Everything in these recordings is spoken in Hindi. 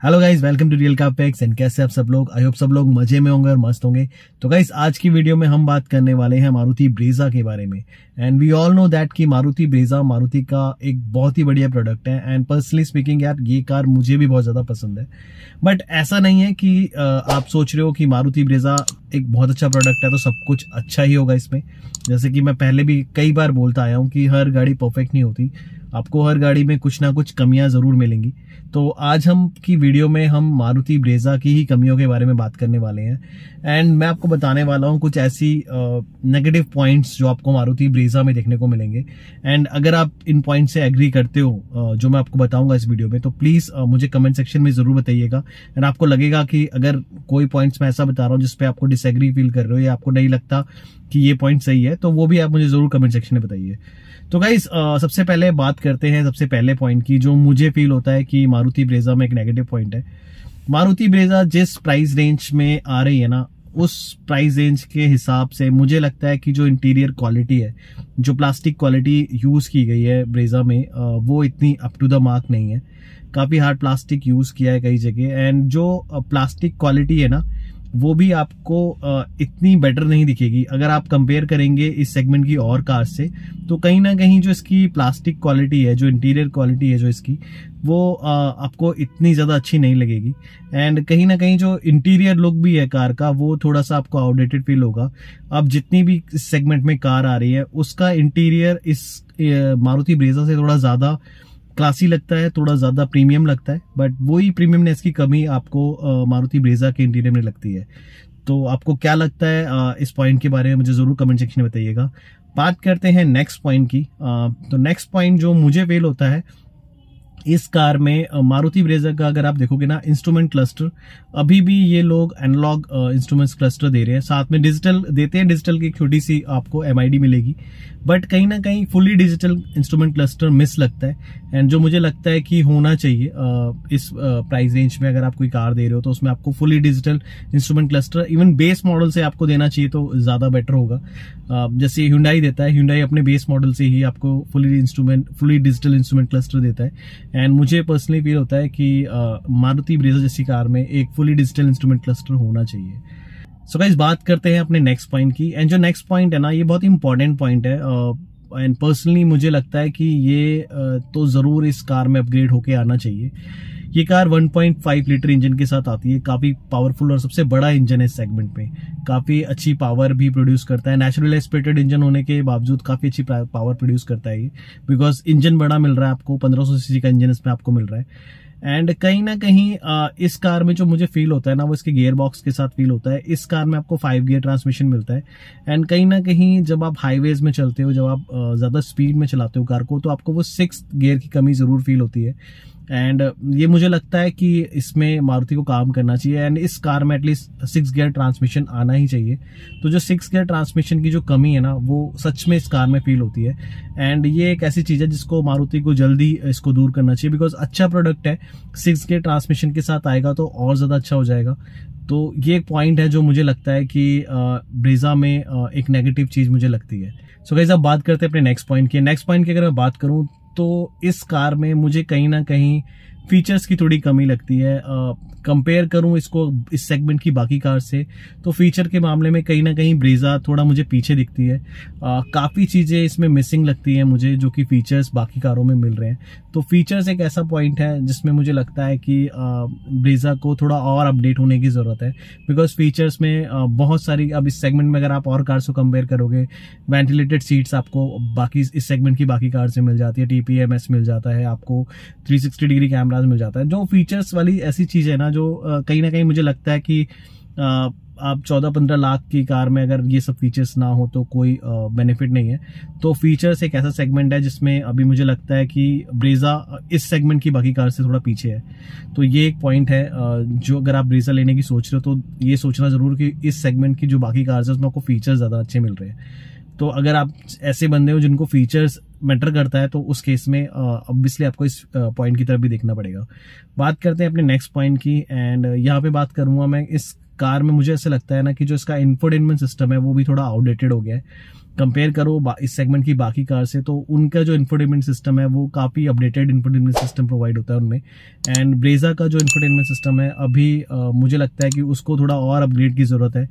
Hello guys welcome to real का पैक्स एंड कैसे आप सब लोग? आई होप सब लोग मज़े में होंगे और मस्त होंगे। तो गाइज़ आज की वीडियो में हम बात करने वाले हैं मारुति ब्रेजा के बारे में। And we all know that कि मारुति ब्रेजा, मारुति का एक बहुत ही बढ़िया प्रोडक्ट है। एंड पर्सनली स्पीकिंग यार, ये कार मुझे भी बहुत ज़्यादा पसंद है। बट ऐसा नहीं है कि आप सोच रहे हो कि मारुति ब्रेजा एक बहुत अच्छा प्रोडक्ट है तो सब कुछ अच्छा ही होगा इसमें। जैसे कि मैं पहले भी कई बार बोलता आया हूँ कि हर गाड़ी परफेक्ट नहीं होती। आपको हर गाड़ी में कुछ ना कुछ कमियाँ ज़रूर मिलेंगी। तो आज हम की वीडियो में हम मारुति ब्रेजा की ही कमियों के बारे में बात करने वाले हैं। एंड मैं आपको बताने वाला हूँ कुछ ऐसी नेगेटिव uh, पॉइंट्स जो आपको मारुति ब्रेजा में देखने को मिलेंगे। एंड अगर आप इन पॉइंट से एग्री करते हो uh, जो मैं आपको बताऊँगा इस वीडियो में तो प्लीज़ uh, मुझे कमेंट सेक्शन में ज़रूर बताइएगा। एंड आपको लगेगा कि अगर कोई पॉइंट्स मैं ऐसा बता रहा हूँ जिसपे आपको डिसएग्री फील कर रहे हो या आपको नहीं लगता कि ये पॉइंट सही है तो वो भी आप मुझे ज़रूर कमेंट सेक्शन में बताइए। तो गाइज़ सबसे पहले बात करते हैं सबसे पहले पॉइंट की, जो मुझे फील होता है कि मारुति ब्रेजा में एक नेगेटिव पॉइंट है। मारुति ब्रेजा जिस प्राइस रेंज में आ रही है ना, उस प्राइस रेंज के हिसाब से मुझे लगता है कि जो इंटीरियर क्वालिटी है, जो प्लास्टिक क्वालिटी यूज़ की गई है ब्रेजा में वो इतनी अप टू द मार्क नहीं है। काफ़ी हार्ड प्लास्टिक यूज़ किया है कई जगह एंड जो प्लास्टिक क्वालिटी है ना वो भी आपको इतनी बेटर नहीं दिखेगी। अगर आप कंपेयर करेंगे इस सेगमेंट की और कार से तो कहीं ना कहीं जो इसकी प्लास्टिक क्वालिटी है, जो इंटीरियर क्वालिटी है जो इसकी, वो आपको इतनी ज़्यादा अच्छी नहीं लगेगी। एंड कहीं ना कहीं जो इंटीरियर लुक भी है कार का, वो थोड़ा सा आपको आउटडेटेड फील होगा। अब जितनी भी सेगमेंट में कार आ रही है, उसका इंटीरियर इस मारुति ब्रेजा से थोड़ा ज़्यादा क्लासी लगता है थोड़ा ज़्यादा प्रीमियम लगता है बट वही प्रीमियमनेस की कमी आपको मारुति ब्रेजा के इंटीरियर में लगती है। तो आपको क्या लगता है आ, इस पॉइंट के बारे में मुझे ज़रूर कमेंट सेक्शन में बताइएगा। बात करते हैं नेक्स्ट पॉइंट की। आ, तो नेक्स्ट पॉइंट जो मुझे फेल होता है इस कार में मारुति ब्रेजर का अगर आप देखोगे ना इंस्ट्रूमेंट क्लस्टर अभी भी ये लोग एनालॉग इंस्ट्रूमेंट्स क्लस्टर दे रहे हैं। साथ में डिजिटल देते हैं डिजिटल की छोटी सी आपको एमआईडी मिलेगी। बट कहीं ना कहीं fully digital instrument cluster miss लगता है। एंड जो मुझे लगता है कि होना चाहिए इस प्राइस रेंज में अगर आप कोई कार दे रहे हो तो उसमें आपको fully digital instrument cluster even base model से आपको देना चाहिए तो ज़्यादा बेटर होगा। जैसे ह्यूंडाई देता है ह्यूंडाई अपने बेस मॉडल से ही आपको fully instrument fully digital instrument cluster देता है। एंड मुझे पर्सनली फील होता है कि मारुति ब्रेजर जैसी कार में एक फुली डिजिटल इंस्ट्रूमेंट क्लस्टर होना चाहिए। सो so गाइज़ बात करते हैं अपने नेक्स्ट पॉइंट की। एंड जो नेक्स्ट पॉइंट है ना ये बहुत इंपॉर्टेंट पॉइंट है। एंड पर्सनली मुझे लगता है कि ये uh, तो ज़रूर इस कार में अपग्रेड होके आना चाहिए। ये कार 1.5 लीटर इंजन के साथ आती है। काफ़ी पावरफुल और सबसे बड़ा इंजन है इस सेगमेंट में काफ़ी अच्छी पावर भी प्रोड्यूस करता है। नेचुरल एस्पिरेटेड इंजन होने के बावजूद काफ़ी अच्छी पावर प्रोड्यूस करता है ये। बिकॉज़ इंजन बड़ा मिल रहा है आपको 1500 सीसी का इंजन इसमें आपको मिल रहा है। एंड कहीं ना कहीं आ, इस कार में जो मुझे फील होता है ना वो इसके गियर बॉक्स के साथ फील होता है। इस कार में आपको फाइव गियर ट्रांसमिशन मिलता है। एंड कहीं ना कहीं जब आप हाईवेज में चलते हो जब आप ज़्यादा स्पीड में चलाते हो कार को तो आपको वो सिक्स गियर की कमी ज़रूर फील होती है। एंड ये मुझे लगता है कि इसमें मारुति को काम करना चाहिए। एंड इस कार में एटलीस्ट सिक्स गियर ट्रांसमिशन आना ही चाहिए। तो जो सिक्स गियर ट्रांसमिशन की जो कमी है ना, वो सच में इस कार में फील होती है। एंड ये एक ऐसी चीज़ है जिसको मारुति को जल्दी इसको दूर करना चाहिए। बिकॉज़ अच्छा प्रोडक्ट है सिक्स गियर ट्रांसमिशन के साथ आएगा तो और ज़्यादा अच्छा हो जाएगा। तो ये एक पॉइंट है जो मुझे लगता है कि ब्रेजा में एक नेगेटिव चीज़ मुझे लगती है। सो so गाइज़ अब बात करते हैं अपने नेक्स्ट पॉइंट की। नेक्स्ट पॉइंट की अगर मैं बात करूँ तो इस कार में मुझे कहीं ना कहीं फीचर्स की थोड़ी कमी लगती है। कंपेयर करूँ इसको इस सेगमेंट की बाकी कार से तो फीचर के मामले में कहीं ना कहीं ब्रेजा थोड़ा मुझे पीछे दिखती है। काफ़ी चीज़ें इसमें मिसिंग लगती है मुझे, जो कि फीचर्स बाकी कारों में मिल रहे हैं। तो फीचर्स एक ऐसा पॉइंट है जिसमें मुझे लगता है कि ब्रेजा को थोड़ा और अपडेट होने की ज़रूरत है। बिकॉज़ फीचर्स में बहुत सारी, अब इस सेगमेंट में अगर आप और कार से कंपेयर करोगे वेंटिलेटेड सीट्स आपको बाकी इस सेगमेंट की बाकी कार से मिल जाती है टीपीएमएस मिल जाता है, आपको 360 डिग्री कैमराज मिल जाता है। जो फीचर्स वाली ऐसी चीज़ है ना, जो कहीं ना कहीं मुझे लगता है कि आप चौदह पंद्रह लाख की कार में अगर ये सब फीचर्स ना हो तो कोई बेनिफिट नहीं है। तो फीचर्स एक ऐसा सेगमेंट है जिसमें अभी मुझे लगता है कि ब्रेजा इस सेगमेंट की बाकी कार से थोड़ा पीछे है। तो ये एक पॉइंट है जो अगर आप ब्रेजा लेने की सोच रहे हो तो ये सोचना ज़रूर कि इस सेगमेंट की जो बाकी कार है, उसमें आपको फीचर्स ज़्यादा अच्छे मिल रहे हैं। तो अगर आप ऐसे बंदे हो जिनको फीचर्स मैटर करता है तो उस केस में ऑब्वियसली आपको इस पॉइंट की तरफ़ भी देखना पड़ेगा। बात करते हैं अपने नेक्स्ट पॉइंट की एंड यहाँ पे बात करूँगा मैं इस कार में मुझे ऐसा लगता है ना कि जो इसका इन्फोटेनमेंट सिस्टम है वो भी थोड़ा आउटडेटेड हो गया है। कंपेयर करो इस सेगमेंट की बाकी कार से तो उनका जो इन्फोटेनमेंट सिस्टम है वो काफ़ी अपडेटेड इन्फोटेनमेंट सिस्टम प्रोवाइड होता है उनमें। एंड ब्रेजा का जो इन्फोटेनमेंट सिस्टम है अभी आ, मुझे लगता है कि उसको थोड़ा और अपग्रेड की ज़रूरत है।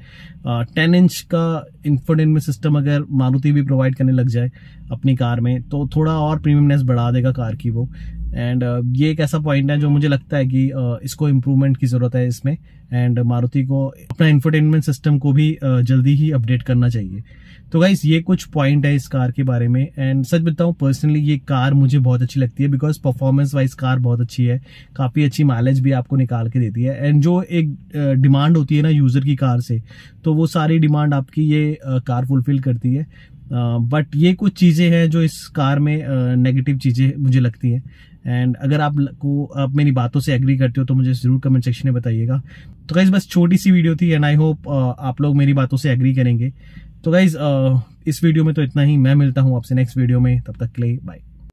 टेन इंच का इन्फोटेनमेंट सिस्टम अगर मारुति भी प्रोवाइड करने लग जाए अपनी कार में तो थोड़ा और प्रीमियमनेस बढ़ा देगा कार की वो। एंड uh, ये एक ऐसा पॉइंट है जो मुझे लगता है कि uh, इसको इम्प्रूवमेंट की ज़रूरत है इसमें। एंड मारुति को अपना इंफरटेनमेंट सिस्टम को भी uh, जल्दी ही अपडेट करना चाहिए। तो गाइस ये कुछ पॉइंट है इस कार के बारे में। एंड सच बताऊँ पर्सनली ये कार मुझे बहुत अच्छी लगती है बिकॉज़ परफॉर्मेंस वाइज कार बहुत अच्छी है। काफ़ी अच्छी माइलेज भी आपको निकाल के देती है। एंड जो एक डिमांड होती है ना यूज़र की कार से तो वो सारी डिमांड आपकी ये कार फुलफिल करती है। बट uh, ये कुछ चीज़ें हैं जो इस कार में नेगेटिव uh, चीज़ें मुझे लगती हैं। एंड अगर आप को आप मेरी बातों से एग्री करते हो तो मुझे ज़रूर कमेंट सेक्शन में बताइएगा। तो गाइज़ बस छोटी सी वीडियो थी एंड आई होप आप लोग मेरी बातों से एग्री करेंगे। तो गाइज़ uh, इस वीडियो में तो इतना ही। मैं मिलता हूँ आपसे नेक्स्ट वीडियो में। तब तक के लिए बाय